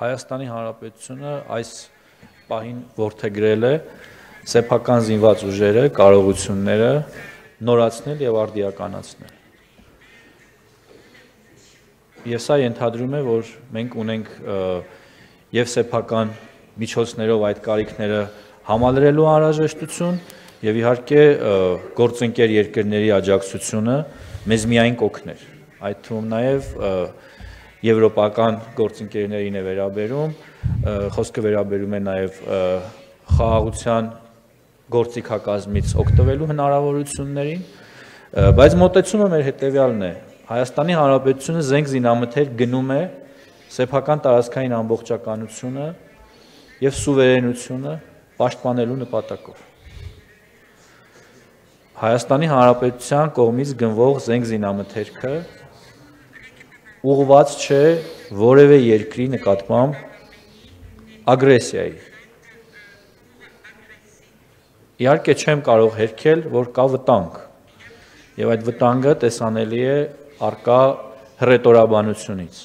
Հայաստանի Հանրապետությունը այս պահին ворթեգրել է սեփական զինված ուժերը, կարողությունները նորացնել եւ արդիականացնել։ Եվ սա ենթադրում է, որ մենք ունենք եւ սեփական միջոցներով այդ կարիքները համալրելու անհրաժեշտություն եւ իհարկե գործընկեր երկրների աջակցությունը մեզ միայն կօգներ։ Այդ թվում նաեւ և, և, և, և, և, և, և, և, և եվրոպական գործընկերներին է վերաբերում, խոսքը վերաբերում է նաեւ խաղաղության գործիքակազմից օգտվելու հնարավորություններին, բայց մոտեցումը մեր հետեւյալն է. Հայաստանի Հանրապետությունը զենք զինամթեր գնում է սեփական տարածքային ամբողջականությունը եւ սուվերենությունը պաշտպանելու նպատակով։ Հայաստանի Հանրապետության կողմից գնվող զենք զինամթերքը ուղված չէ որևէ երկրի նկատմամբ ագրեսիայի։ Իհարկե չեմ կարող հերքել, որ կա վտանգ։ Եվ այդ վտանգը տեսանելի է արկա հռետորաբանությունից։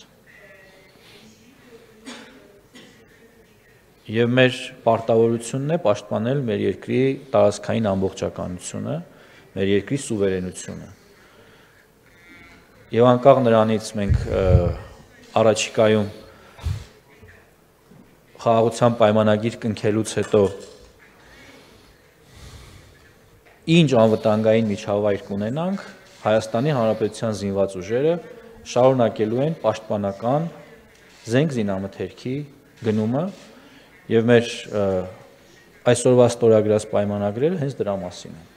Եվ մեր պարտավորությունն է պաշտպանել մեր երկրի տարածքային ամբողջականությունը, մեր երկրի սուվերենությունը։ Եվ անկախ նրանից մենք առաջիկայում խաղաղության պայմանագիր կնքելուց հետո ինչ անվտանգային միջավայր կունենանք, Հայաստանի Հանրապետության զինված ուժերը շարունակելու են պաշտպանական զենք զինամթերքի գնումը եւ մեր այսօրվա ստորագրած պայմանագրերը հենց դրա մասին են։